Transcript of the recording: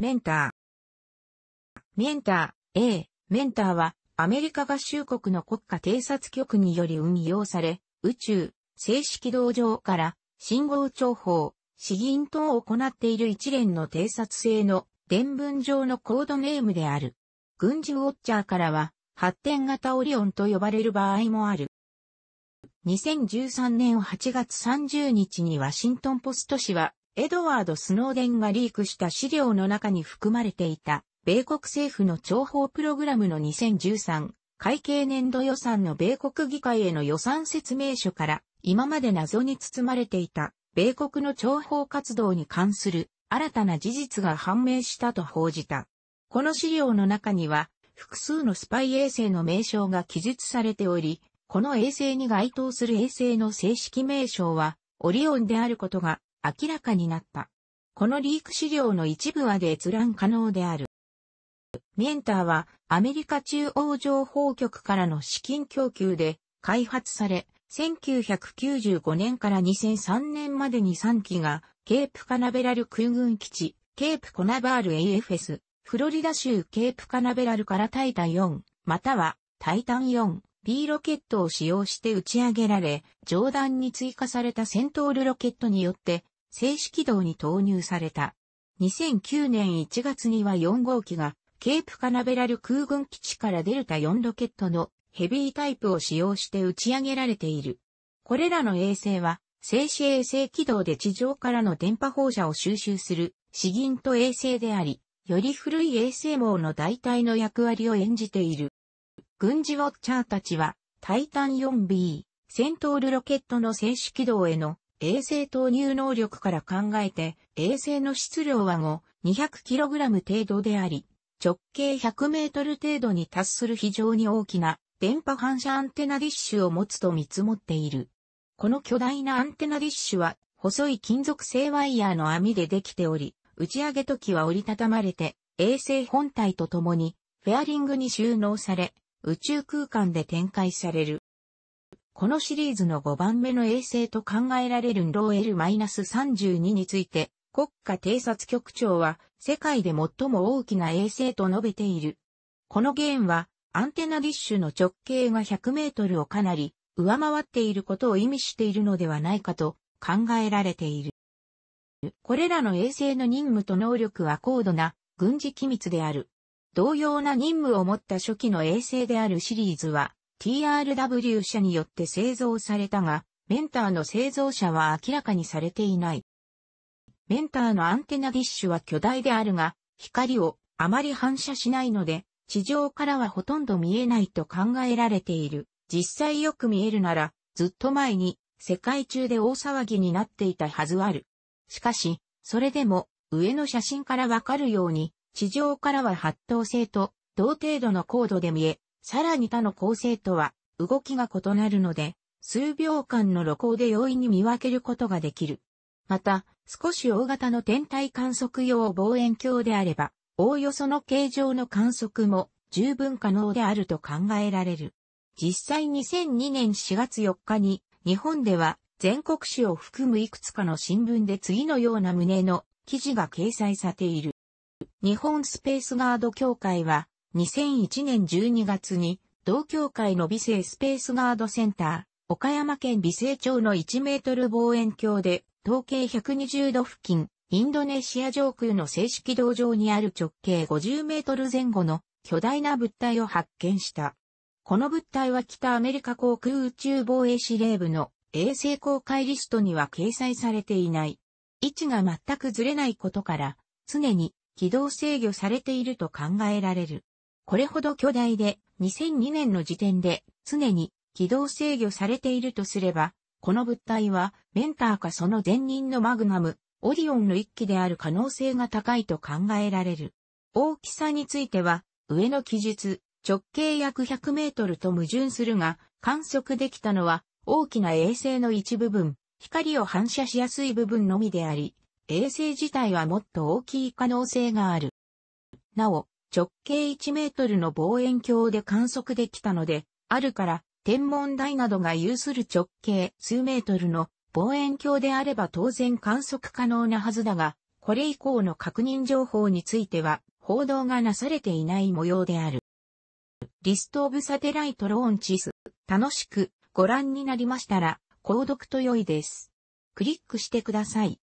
メンター。メンター A、メンターはアメリカ合衆国の国家偵察局により運用され、宇宙、静止軌道上から信号情報、詩吟等を行っている一連の偵察性の伝聞上のコードネームである。軍事ウォッチャーからは発展型オリオンと呼ばれる場合もある。2013年8月30日にワシントンポスト紙は、エドワード・スノーデンがリークした資料の中に含まれていた、米国政府の諜報プログラムの2013会計年度予算の米国議会への予算説明書から、今まで謎に包まれていた、米国の諜報活動に関する新たな事実が判明したと報じた。この資料の中には、複数のスパイ衛星の名称が記述されており、この衛星に該当する衛星の正式名称は、オリオンであることが明らかになった。このリーク資料の一部はで閲覧可能である。メンターはアメリカ中央情報局からの資金供給で開発され、1995年から2003年までに3機がケープカナベラル空軍基地、ケープコナバール AFS、フロリダ州ケープカナベラルからタイタ4、またはタイタン4、B ロケットを使用して打ち上げられ、上段に追加されたセントールロケットによって静止軌道に投入された。2009年1月には4号機がケープカナベラル空軍基地からデルタ4ロケットのヘビータイプを使用して打ち上げられている。これらの衛星は静止衛星軌道で地上からの電波放射を収集する資銀と衛星であり、より古い衛星網の代替の役割を演じている。軍事ウォッチャーたちは、タイタン 4B、セントールロケットの静止軌道への衛星投入能力から考えて、衛星の質量は5、200kg 程度であり、直径100メートル程度に達する非常に大きな電波反射アンテナディッシュを持つと見積もっている。この巨大なアンテナディッシュは細い金属製ワイヤーの網でできており、打ち上げ時は折りたたまれて衛星本体とともにフェアリングに収納され、宇宙空間で展開される。このシリーズの5番目の衛星と考えられるンロー L-32 について、国家偵察局長は世界で最も大きな衛星と述べている。このゲームはアンテナディッシュの直径が100メートルをかなり上回っていることを意味しているのではないかと考えられている。これらの衛星の任務と能力は高度な軍事機密である。同様な任務を持った初期の衛星であるシリーズは TRW 社によって製造されたが、メンターの製造者は明らかにされていない。メンターのアンテナディッシュは巨大であるが、光をあまり反射しないので、地上からはほとんど見えないと考えられている。実際よく見えるなら、ずっと前に世界中で大騒ぎになっていたはずある。しかし、それでも上の写真からわかるように、地上からは八等星と同程度の高度で見え、さらに他の恒星とは動きが異なるので、数秒間の露光で容易に見分けることができる。また、少し大型の天体観測用望遠鏡であれば、おおよその形状の観測も十分可能であると考えられる。実際2002年4月4日に日本では全国紙を含むいくつかの新聞で次のような旨の記事が掲載されている。日本スペースガード協会は2001年12月に同協会の美星スペースガードセンター、岡山県美星町の1メートル望遠鏡で統計120度付近、インドネシア上空の静止軌道上にある直径50メートル前後の巨大な物体を発見した。この物体は北アメリカ航空宇宙防衛司令部の衛星公開リストには掲載されていない。位置が全くずれないことから、常に軌道制御されていると考えられる。これほど巨大で、2002年の時点で常に軌道制御されているとすれば、この物体はメンターかその前任のマグナム、オリオンの一機である可能性が高いと考えられる。大きさについては、上の記述、直径約100メートルと矛盾するが、観測できたのは大きな衛星の一部分、光を反射しやすい部分のみであり、衛星自体はもっと大きい可能性がある。なお、直径1メートルの望遠鏡で観測できたので、あるから、天文台などが有する直径数メートルの望遠鏡であれば当然観測可能なはずだが、これ以降の確認情報については報道がなされていない模様である。リストオブサテライトローンチス。楽しくご覧になりましたら、購読と良いです。クリックしてください。